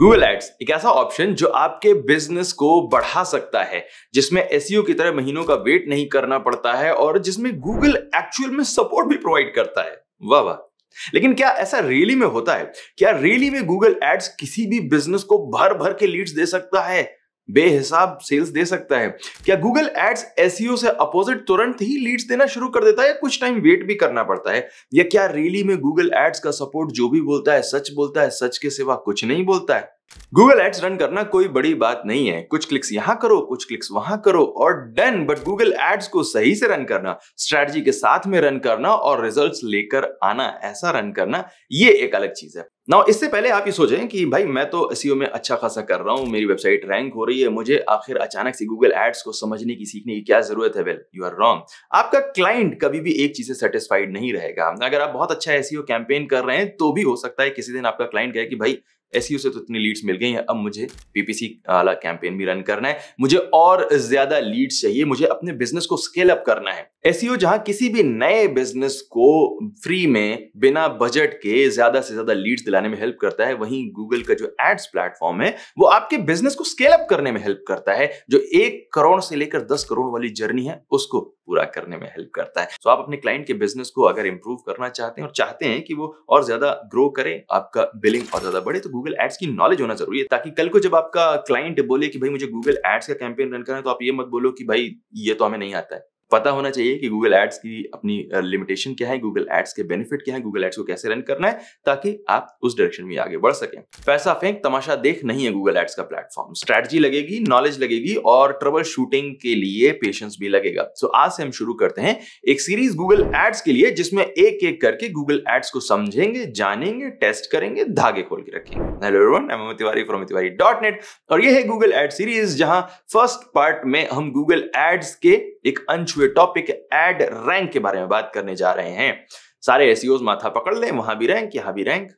Google ads एक ऐसा option जो आपके बिज़नेस को बढ़ा सकता है, जिसमें एसईओ की तरह महीनों का वेट नहीं करना पड़ता है और जिसमें गूगल एक्चुअल में सपोर्ट भी प्रोवाइड करता है। वाह वाह। लेकिन क्या ऐसा रियली में होता है? क्या रियली में गूगल एड्स किसी भी बिज़नेस को भर भर के लीड्स दे सकता है? बेहिसाब सेल्स दे सकता है। क्या गूगल एड्स एसईओ से अपोजिट तुरंत ही लीड्स देना शुरू कर देता है या कुछ टाइम वेट भी करना पड़ता है? या क्या रियली में गूगल एड्स का सपोर्ट जो भी बोलता है, सच बोलता है, सच के सिवा कुछ नहीं बोलता है? गूगल एड्स रन करना कोई बड़ी बात नहीं है। कुछ क्लिक्स यहाँ करो, कुछ क्लिक्स वहाँ करो और डन बट गूगल एड्स को सही से रन करना स्ट्रेटजी के साथ में रन करना और रिजल्ट्स लेकर आना, ऐसा रन करना, ये एक अलग चीज़ है। ना इससे पहले आप ये सोचें कि भाई, मैं तो एसईओ में अच्छा खासा कर रहा हूँ, मेरी वेबसाइट रैंक हो रही है, मुझे आखिर अचानक से गूगल एड्स को समझने की, सीखने की क्या ज़रूरत है? वेल यू आर रॉन्ग आपका क्लाइंट कभी भी एक चीज़ से सेटिस्फाइड नहीं रहेगा। अगर आप बहुत अच्छा एसईओ कैंपेन कर रहे हैं तो भी हो सकता है किसी दिन आपका क्लाइंट कहे कि भाई एस से तो इतनी लीड्स मिल गई हैं, अब मुझे पीपीसी वाला कैंपेन भी रन करना है। मुझे और ज़्यादा लीड्स चाहिए, मुझे अपने बिज़नेस को स्केल अप करना है। एस जहाँ किसी भी नए बिज़नेस को फ्री में, बिना बजट के ज़्यादा से ज़्यादा लीड्स दिलाने में हेल्प करता है, वहीं गूगल का जो एड्स प्लेटफॉर्म है, वो आपके बिज़नेस को स्केल अप करने में हेल्प करता है। जो एक करोड़ से लेकर दस करोड़ वाली जर्नी है, उसको पूरा करने में हेल्प करता है। तो so, आप अपने क्लाइंट के बिज़नेस को अगर इंप्रूव करना चाहते हैं और चाहते हैं कि वो और ज़्यादा ग्रो करे आपका बिलिंग और ज़्यादा बढ़े तो गूगल एड्स की नॉलेज होना ज़रूरी है। ताकि कल को जब आपका क्लाइंट बोले कि भाई मुझे गूगल एड्स का कैंपेन रन करना है तो आप ये मत बोलो कि भाई ये तो हमें नहीं आता है। पता होना चाहिए कि गूगल एड्स की अपनी लिमिटेशन क्या है गूगल एड्स के बेनिफिट क्या है गूगल एड्स को कैसे रन करना है ताकि आप उस डायरेक्शन में आगे बढ़ सकें। पैसा फेंक तमाशा देख नहीं है गूगल एड्स का प्लेटफॉर्म स्ट्रेटजी लगेगी नॉलेज लगेगी और ट्रबल शूटिंग के लिए पेशेंस भी लगेगा। सो so, आज से हम शुरू करते हैं एक सीरीज़ गूगल एड्स के लिए जिसमें एक एक करके गूगल एड्स को समझेंगे जानेंगे टेस्ट करेंगे धागे खोल के रखेंगे। Hello everyone I am Tiwari from Tiwari dot net और ये है गूगल एड सीरीज़ जहाँ फ़र्स्ट पार्ट में हम गूगल एड्स के एक अनछुए टॉपिक एड रैंक के बारे में बात करने जा रहे हैं। सारे एस माथा पकड़ ले वहाँ भी रैंक यहाँ भी रैंक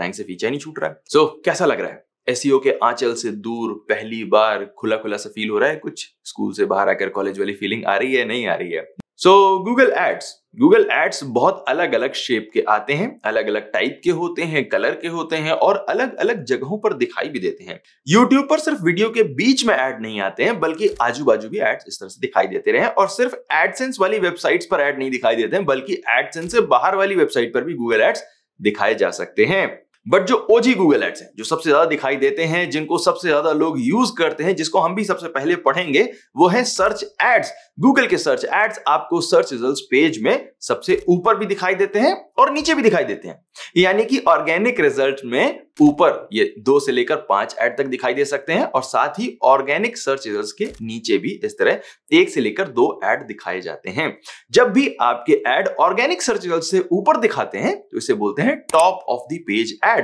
रैंक से पीछे नहीं छूट रहा है। सो so, कैसा लग रहा है? एसीओ के आंचल से दूर पहली बार खुला खुला सा फील हो रहा है कुछ? स्कूल से बाहर आकर कॉलेज वाली फीलिंग आ रही है नहीं आ रही है? So Google ads Google ads बहुत अलग अलग शेप के आते हैं अलग अलग टाइप के होते हैं कलर के होते हैं और अलग अलग जगहों पर दिखाई भी देते हैं। यूट्यूब पर सिर्फ़ वीडियो के बीच में ऐड नहीं आते हैं, बल्कि आजू बाजू भी एड्स इस तरह से दिखाई देते रहे और सिर्फ़ एडसेंस वाली वेबसाइट्स पर एड नहीं दिखाई देते हैं, बल्कि एडसेंस से बाहर वाली वेबसाइट पर भी गूगल एड्स दिखाए जा सकते हैं। बट जो ओजी गूगल एड्स हैं, जो सबसे ज़्यादा दिखाई देते हैं, जिनको सबसे ज़्यादा लोग यूज़ करते हैं, जिसको हम भी सबसे पहले पढ़ेंगे, वो है सर्च एड्स गूगल के सर्च एड्स आपको सर्च रिजल्ट्स पेज में सबसे ऊपर भी दिखाई देते हैं और नीचे भी दिखाई देते हैं। यानी कि ऑर्गेनिक रिज़ल्ट में ऊपर ये दो से लेकर पाँच एड तक दिखाई दे सकते हैं और साथ ही ऑर्गेनिक सर्च रिज़ल्ट के नीचे भी इस तरह एक से लेकर दो एड दिखाए जाते हैं। जब भी आपके एड ऑर्गेनिक सर्च रिज़ल्ट से ऊपर दिखाते हैं तो इसे बोलते हैं top of the page ad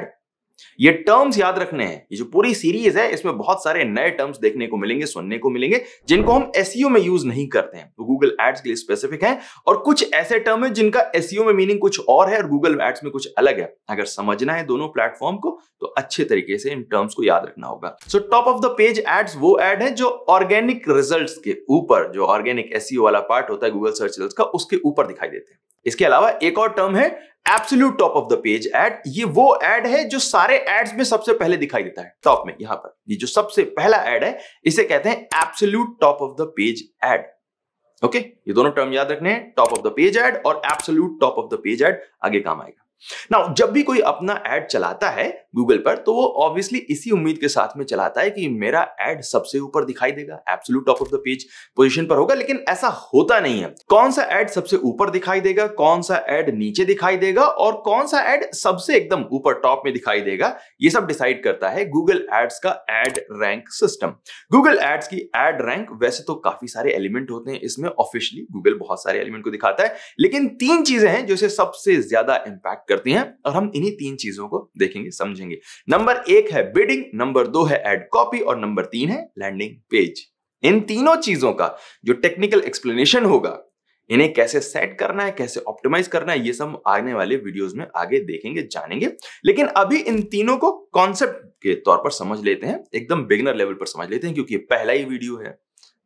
ये टर्म्स याद रखने हैं। ये जो पूरी सीरीज़ है, इसमें बहुत सारे नए टर्म्स देखने को मिलेंगे, सुनने को मिलेंगे, जिनको हम एसईओ में यूज़ नहीं करते हैं। तो गूगल एड्स के लिए स्पेसिफिक है और कुछ ऐसे टर्म है जिनका एसईओ में मीनिंग कुछ और है और गूगल एड्स में कुछ अलग है। अगर समझना है दोनों प्लेटफॉर्म को तो अच्छे तरीके से इन टर्म्स को याद रखना होगा। So top of the page ads वो एड है जो ऑर्गेनिक रिज़ल्ट के ऊपर, जो ऑर्गेनिक एसईओ वाला पार्ट होता है गूगल सर्च रिज़ल्ट का, उसके ऊपर दिखाई देते हैं। इसके अलावा एक और टर्म है absolute top of the page ad ये वो एड है जो सारे एड्स में सबसे पहले दिखाई देता है। टॉप में, यहाँ पर। ये जो सबसे पहला एड है, इसे कहते हैं absolute top of the page ad okay ये दोनों टर्म याद रखने हैं। Top of the page ad और absolute top of the page ad आगे काम आएगा। नाउ जब भी कोई अपना एड चलाता है गूगल पर तो वो ऑब्वियसली इसी उम्मीद के साथ में चलाता है कि मेरा एड सबसे ऊपर दिखाई देगा absolute top of the page position पर होगा, लेकिन ऐसा होता नहीं है। कौन सा एड सबसे ऊपर दिखाई देगा, कौन सा एड नीचे दिखाई देगा, और कौन सा एड सबसे एकदम ऊपर टॉप में दिखाई देगा, ये सब डिसाइड करता है गूगल एड्स का ad rank system Google ads की एड रैंक वैसे तो काफ़ी सारे एलिमेंट होते हैं इसमें ऑफिशियली गूगल बहुत सारे एलिमेंट को दिखाता है, लेकिन तीन चीज़ें हैं जो इसे सबसे ज़्यादा इंपैक्ट करती हैं, और हम इन्हीं तीन चीज़ों को देखेंगे, समझेंगे। नंबर एक है बिडिंग नंबर दो है एड कॉपी और नंबर तीन है लैंडिंग पेज इन तीनों चीज़ों का जो टेक्निकल एक्सप्लेनेशन होगा, इन्हें कैसे सेट करना है, कैसे ऑप्टिमाइज करना है, ये सब आने वाले वीडियोस में आगे देखेंगे, जानेंगे। लेकिन अभी इन तीनों को कॉन्सेप्ट के तौर पर समझ लेते हैं, एकदम बिगनर लेवल पर समझ लेते हैं, क्योंकि पहला ही वीडियो है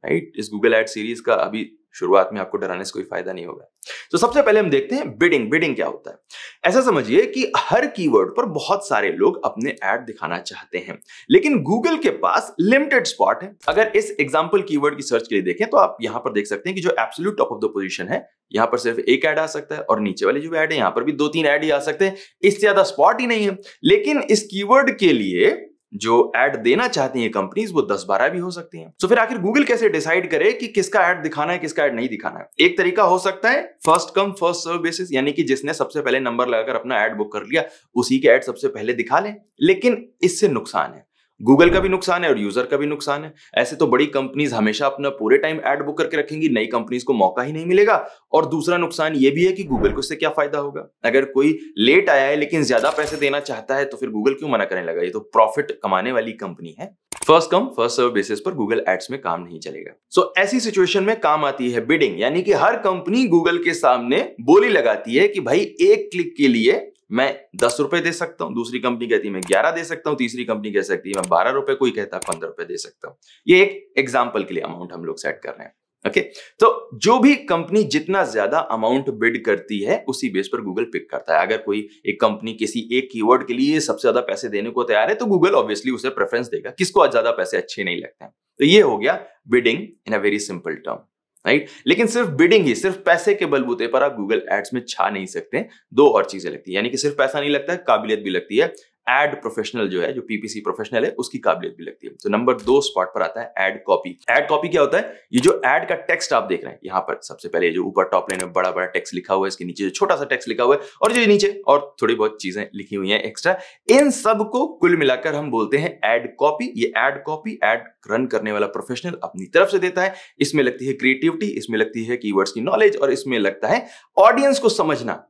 राइट इस गूगल एड सीरीज़ का अभी शुरुआत में आपको डराने से कोई फ़ायदा नहीं होगा। तो सबसे पहले हम देखते हैं बिडिंग बिडिंग क्या होता है। ऐसा समझिए कि हर कीवर्ड पर बहुत सारे लोग अपने ऐड दिखाना चाहते हैं, लेकिन गूगल के पास लिमिटेड स्पॉट है। अगर इस एग्ज़ाम्पल कीवर्ड की सर्च के लिए देखें तो आप यहाँ पर देख सकते हैं कि जो absolute top of the position है, यहाँ पर सिर्फ़ एक ऐड आ सकता है और नीचे वाले जो ऐड है, यहाँ पर भी दो तीन ऐड ही आ सकते हैं। इससे ज़्यादा स्पॉट ही नहीं है। लेकिन इस कीवर्ड के लिए जो एड देना चाहती हैं कंपनीज़ वो 10 बारह भी हो सकती हैं। तो so, फिर आखिर गूगल कैसे डिसाइड करे कि किसका एड दिखाना है किसका एड नहीं दिखाना है? एक तरीका हो सकता है first come first serve basis यानी कि जिसने सबसे पहले नंबर लगाकर अपना एड बुक कर लिया उसी के एड सबसे पहले दिखा ले लेकिन इससे नुकसान है। गूगल का भी नुकसान है और यूज़र का भी नुकसान है। ऐसे तो बड़ी कंपनीज़ हमेशा अपना पूरे टाइम एड बुक करके रखेंगी नई कंपनीज़ को मौका ही नहीं मिलेगा। और दूसरा नुकसान ये भी है कि गूगल को इससे क्या फ़ायदा होगा? अगर कोई लेट आया है लेकिन ज़्यादा पैसे देना चाहता है तो फिर गूगल क्यों मना करने लगा? ये तो प्रॉफिट कमाने वाली कंपनी है। First come first serve basis पर गूगल एड्स में काम नहीं चलेगा। सो so, ऐसी सिचुएशन में काम आती है बिडिंग यानी कि हर कंपनी गूगल के सामने बोली लगाती है कि भाई एक क्लिक के लिए मैं दस रुपए दे सकता हूँ, दूसरी कंपनी कहती है, मैं ग्यारह दे सकता हूँ, तीसरी कंपनी कह सकती है, मैं बारह रुपए, कोई कहता है, पंद्रह रुपए दे सकता हूँ। ये एक एग्ज़ाम्पल के लिए अमाउंट हम लोग सेट कर रहे हैं ओके? तो जो भी कंपनी जितना ज़्यादा अमाउंट बिड करती है, उसी बेस पर गूगल पिक करता है। अगर कोई एक कंपनी किसी एक कीवर्ड के लिए सबसे ज़्यादा पैसे देने को तैयार है तो गूगल ऑब्वियसली उसे प्रेफरेंस देगा, किसको ज़्यादा पैसे अच्छे नहीं लगते हैं। तो ये हो गया bidding in a very simple term right? लेकिन सिर्फ़ बिडिंग ही, सिर्फ़ पैसे के बलबूते पर आप गूगल एड्स में छा नहीं सकते। दो और चीज़ें लगती है। यानी कि सिर्फ़ पैसा नहीं लगता है काबिलियत भी लगती है। एड प्रोफेशनल जो है, जो पीपीसी प्रोफेशनल है, उसकी काबिलियत भी लगती है। तो नंबर दो स्पॉट पर आता है एड कॉपी एड कॉपी क्या होता है? ये जो एड का टेक्स्ट आप देख रहे हैं, यहाँ पर सबसे पहले जो ऊपर टॉप लाइन में बड़ा बड़ा टेक्स्ट लिखा हुआ है, इसके नीचे जो छोटा सा टेक्स्ट लिखा हुआ है, और जो नीचे, और थोड़ी बहुत चीज़ें लिखी हुई है एक्स्ट्रा इन सबको कुल मिलाकर हम बोलते हैं एड कॉपी ये एड कॉपी एड रन करने वाला प्रोफेशनल अपनी तरफ़ से देता है। इसमें लगती है क्रिएटिविटी इसमें लगती है कीवर्ड्स की नॉलेज और इसमें लगता है ऑडियंस को समझना।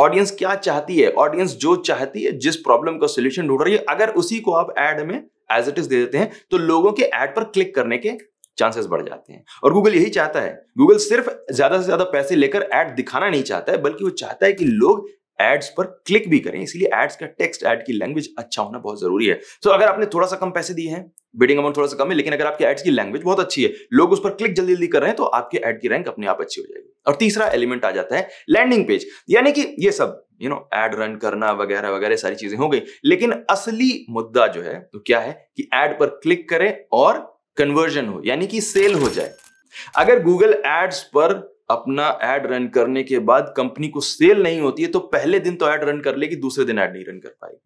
ऑडियंस क्या चाहती है? ऑडियंस जो चाहती है, जिस प्रॉब्लम का सोल्यूशन ढूंढ रही है, अगर उसी को आप एड में एज इट इज़ दे देते हैं तो लोगों के एड पर क्लिक करने के चांसेस बढ़ जाते हैं। और गूगल यही चाहता है। गूगल सिर्फ़ ज़्यादा से ज़्यादा पैसे लेकर एड दिखाना नहीं चाहता है, बल्कि वो चाहता है कि लोग एड्स पर क्लिक भी करें इसलिए एड्स का टेक्स्ट एड की लैंग्वेज अच्छा होना बहुत ज़रूरी है। तो so, अगर आपने थोड़ा सा कम पैसे दिए हैं बिडिंग अमाउंट थोड़ा सा कम है लेकिन अगर आपके एड्स की लैंग्वेज बहुत अच्छी है लोग उस पर क्लिक जल्दी जल्दी कर रहे हैं तो आपके एड की रैंक अपने आप अच्छी हो जाएगी। और तीसरा एलिमेंट आ जाता है लैंडिंग पेज यानी कि ये सब यू नो एड रन करना वगैरह वगैरह सारी चीज़ें हो गई। लेकिन असली मुद्दा जो है तो क्या है कि एड पर क्लिक करें और कन्वर्जन हो यानी कि सेल हो जाए। अगर गूगल एड्स पर अपना एड रन करने के बाद कंपनी को सेल नहीं होती है तो पहले दिन तो एड रन कर लेगी, दूसरे दिन एड नहीं रन कर पाएगी।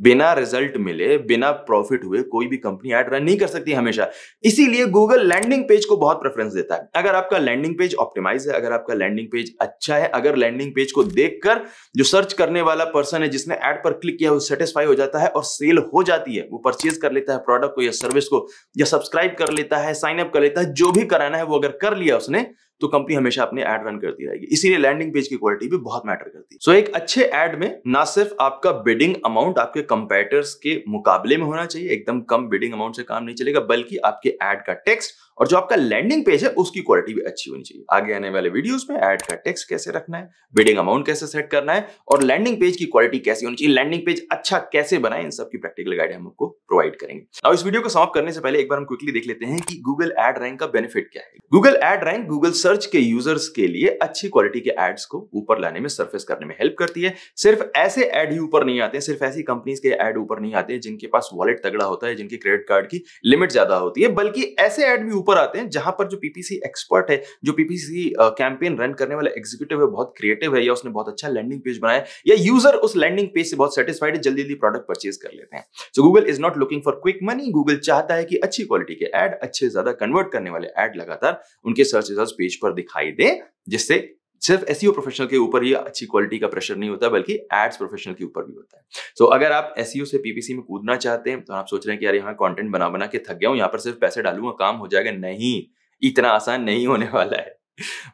बिना रिज़ल्ट मिले, बिना प्रॉफिट हुए कोई भी कंपनी एड रन नहीं कर सकती हमेशा। इसीलिए गूगल लैंडिंग पेज को बहुत प्रेफरेंस देता है। अगर आपका लैंडिंग पेज ऑप्टिमाइज है, अगर आपका लैंडिंग पेज अच्छा है, अगर लैंडिंग पेज को देखकर जो सर्च करने वाला पर्सन है, जिसने एड पर क्लिक किया, वो सेटिस्फाई हो जाता है और सेल हो जाती है, वो परचेज कर लेता है प्रोडक्ट को या सर्विस को, या सब्सक्राइब कर लेता है साइन अप कर लेता है, जो भी कराना है, वो अगर कर लिया उसने तो कंपनी हमेशा अपने एड रन करती रहेगी। इसीलिए लैंडिंग पेज की क्वालिटी भी बहुत मैटर करती है। सो so, एक अच्छे एड में ना सिर्फ़ आपका बिडिंग अमाउंट आपके कंपेटर्स के मुकाबले में होना चाहिए एकदम कम बिडिंग अमाउंट से काम नहीं चलेगा बल्कि आपके एड का टेक्स्ट और जो आपका लैंडिंग पेज है उसकी क्वालिटी भी अच्छी होनी चाहिए। आगे आने वाले वीडियोस में ऐड का टेक्स्ट कैसे रखना है बिडिंग अमाउंट कैसे सेट करना है और लैंडिंग पेज की क्वालिटी कैसी होनी चाहिए लैंडिंग पेज अच्छा कैसे बनाए इन सब की प्रैक्टिकल गाइड हम आपको प्रोवाइड करेंगे। अब इस वीडियो को समाप्त करने से पहले एक बार हम क्विकली देख लेते हैं कि गूगल एड रैंक का बेनिफिट क्या है। Google ad rank Google search के यूज़र्स के लिए अच्छी क्वालिटी के एड्स को ऊपर लाने में सर्फेस करने में हेल्प करती है। सिर्फ़ ऐसे एड ही ऊपर नहीं आते, सिर्फ़ ऐसी कंपनीज़ के एड ऊपर नहीं आते जिनके पास वॉलेट तगड़ा होता है, जिनकी क्रेडिट कार्ड की लिमिट ज़्यादा होती है। बल्कि ऐसे एड भी ऊपर आते हैं जहाँ पर जो पीपीसी एक्सपर्ट है, जो पीपीसी कैंपेन रन करने वाला एग्जीक्यूटिव है, बहुत क्रिएटिव है या उसने बहुत अच्छा लैंडिंग पेज बनाया या यूज़र उस लैंडिंग पेज से बहुत सेटिस्फाइड है जल्दी जल्दी प्रोडक्ट परचेज कर लेते हैं। So Google is not looking for quick money Google चाहता है कि अच्छी क्वालिटी के एड अच्छे, ज़्यादा कन्वर्ट करने वाले एड लगातार उनके सर्च रिज़ल्ट पेज पर दिखाई दे जिससे सिर्फ़ एस प्रोफेशनल के ऊपर ही अच्छी क्वालिटी का प्रेशर नहीं होता बल्कि एड्स प्रोफेशनल के ऊपर भी होता है। सो so, अगर आप एस से पीपीसी में कूदना चाहते हैं तो आप सोच रहे हैं कि यार यहाँ कंटेंट बना बना के थक गया हूँ यहाँ पर सिर्फ़ पैसे डालूँगा काम हो जाएगा नहीं इतना आसान नहीं होने वाला है।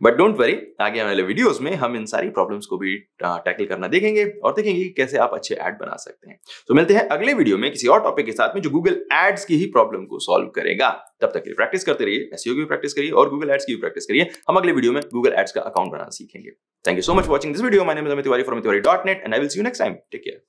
बट डोंट वरी आगे आने वाले वीडियोस में हम इन सारी प्रॉब्लम्स को भी टैकल करना देखेंगे और देखेंगे कि कैसे आप अच्छे ऐड बना सकते हैं। तो so, मिलते हैं अगले वीडियो में किसी और टॉपिक के साथ में जो गूगल एड्स की ही प्रॉब्लम को सॉल्व करेगा। तब तक के लिए प्रैक्टिस करते रहिए एसईओ की भी प्रैक्टिस करिए और गूगल एड्स की भी प्रैक्टिस करिए। हम अगले वीडियो में गूगल एड्स का अकाउंट बनाना सीखेंगे। Thank you so much watching this video my Tiwari from Tiwari dot net and I will see you next time take care